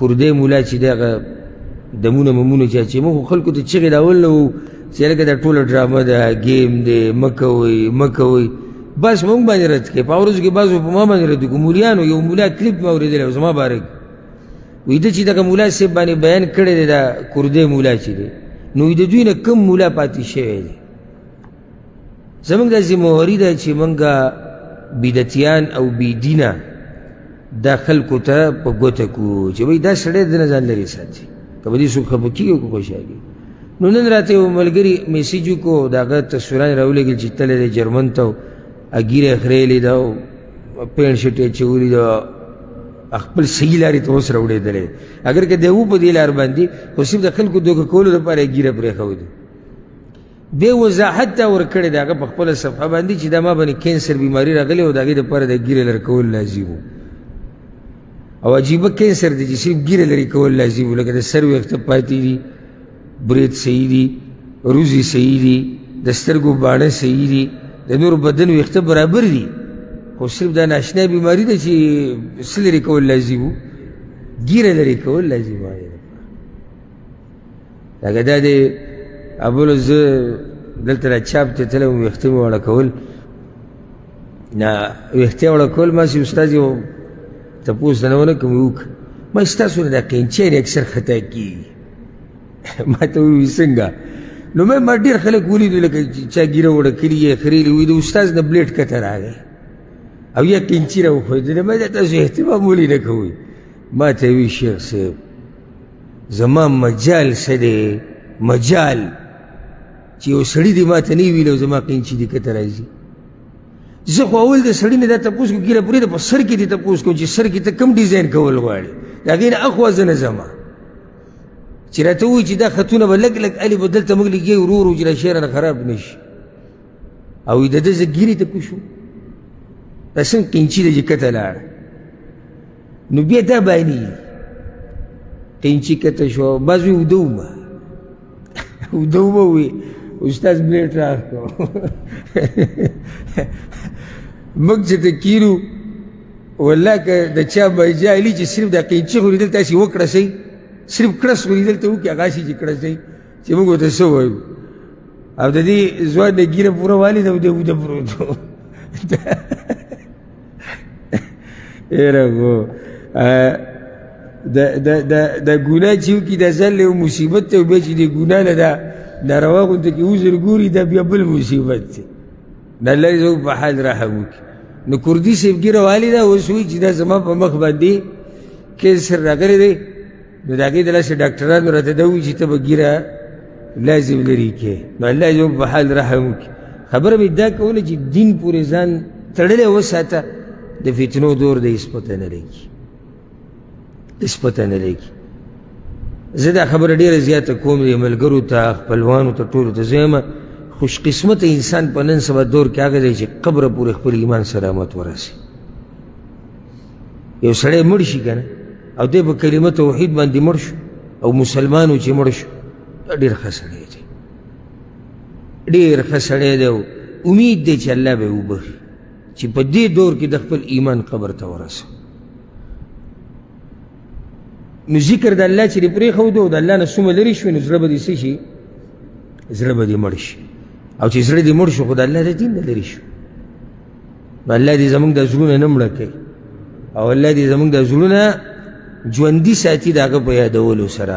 کردی مولا چې دغه دمونه ممونه چې چې موږ خلکو ته چغې راول نه وو چې لکه دا ټوله ډرامه ده ګیم دی مه کوئ مه کوئ بس موږ باندې رد کړې په ورځو کې بعضو په ما باندې رد کړو مولیانو یو مولا کلیپ مې اورېدلی او زما باره کې وایي ده چې دغه مولا صاحب باندې بیان کړی دی دا کردی مولا چې دی نو د دوی نه کم مولا پاتې شوی دی زمونږ د ذمواري ده چې مونږ بدعتیان او بېدینه دا خلکو ته په ګوته کړو چې وایي دا سړی دنه ځان لرې ساتي که په دې څوک خفه کېږي که خوشحالي نو نن راته یو ملګري میسج وکړو د هغه تصویران یې راولېږل چې تللی دی جرمن ته ګیره یې خرېلې ده او پېنټ شټ یې چولي ده خپل صحیح لارې ته اوس راوړېدلی اګر که دی و په دې لار باندې خو صرف د خلکو دوکه کولو لپاره یې ګیره پرېښودې دې وضاحت دا ورکړی د هغه په خپله صفحه باندې چې دا ما باندې کینسر بیماري راغلې او د هغې دپاره د ږیرې لر کول لازم و او عجیبه کینسر دی چې صرف ږیره لرې کول لازم و لکه د سر ویښته پاتې دي برید صحیح دي روزي صحیح دي د سترګو باڼه صحیح دي د نور بدن ویښته برابر دي خو صرف دا ناشنا بیماري ده چې څه لرې کول لازم و ږیره لرې کول لازم و لکه دا دی ابولو زه دلته را چاپ ته تلم ویښته مې وړه کول نه ویښته وړه کول ما سي استاد یو تپوس نه ونه کوم وک ما ستاسو نه دا قینچې نه اکثر خطا کی ما ته وی څنګه نو مې ما ډیر خلک ولیدل لکه چا ګیره وړه کړی یې خریلی وی د استاد نه بلیډ کته راغی او یا قینچی راوښودله ما دا تاسو اهتمام ولې نه کوئ ما ته وی شیخ صاحب زما مجال څه دی مجال چې یو سړي دې ما ته نه ویلو زما قینچي دې کته راځي زه خو اول د سړي نه دا تپوس کوم ګیره پورې د په سر کې دې تپوس کوم چې سر کې ته کم ډیزاین کول غواړې د هغې نه اخوا زه نه ځم چې راته ووایي چې دا خطونه به لږ لږ الې به دلته موږ لګي ورو ورو چې دا شعر نه خراب نه شي او د ده زه ګیرې ته کوشو دا څنګه قینچي دی چې کته لاړه نو بیا دا بانی ټینچی کته شو بعضې اوده ومه اوده ومه وي استاد بلیټ راکړو موږ چې ته کیرو والله که د چا بجالي چې صرف د قینچي خو لیدل تاسې وکړه سئ صرف کړس خو لیدل ته وکړي هغه شي چې کړس دی چې موږ ورته څه وایو او د دې ځوان نه ګیره پوره والي ده او دی اوده پروت ایره وو د د د د ګناه چې وکړي د ځل یو مصیبت دی او بیا چې د ګناه نه ده ناروا غونته کې عذر ګوري دا بیا بل مصیبت دی د الله یې زموږ په حال رحم وکړي نو کردي صاحب ګیره والي ده اوس وایي چې دا زما په مخ باندې کیسر راغلی دی نو د هغې د لاسه ډاکټرانو راته دا ووي چې ته به ږیره لازم لري کې نو الله یې په حال رحم وکړي خبره مې دا کوله چې دین پورې ځان تړلی وساته د فتنو دور د هېڅ پته نه لګي هېڅ پته نه لګي زه دا خبره ډېره زیاته کوم د ملګرو ته خپلوانو ته ټولو ته زه یم خوش قسمت انسان په نن سبا دور کې هغه دی چې قبر پورې خپل ایمان سلامت ورسي یو سړی مړ شي که نه او دی په کلمه توحید باندې مړ شو او مسلمانو چې مړ شو دا ډېر ښه سړی دی ډېر ښه سړی دی او امید دی چې الله به یې وبخي چې په دې دور کې د خپل ایمان قبر ته ورسو نو ذکر د الله چې دې پرېښودو د الله نه څومره لرې شوې نو زړه به دې څه شي زړه به دې مړ شي او چې زړه دې مړ شو خو د الله د دین نه لرې شو نو الله دې زمونږ د زړونه نه مړه کوي او الله دې زمونږ د زړونه ژوندي ساتي د هغه په یادولو سره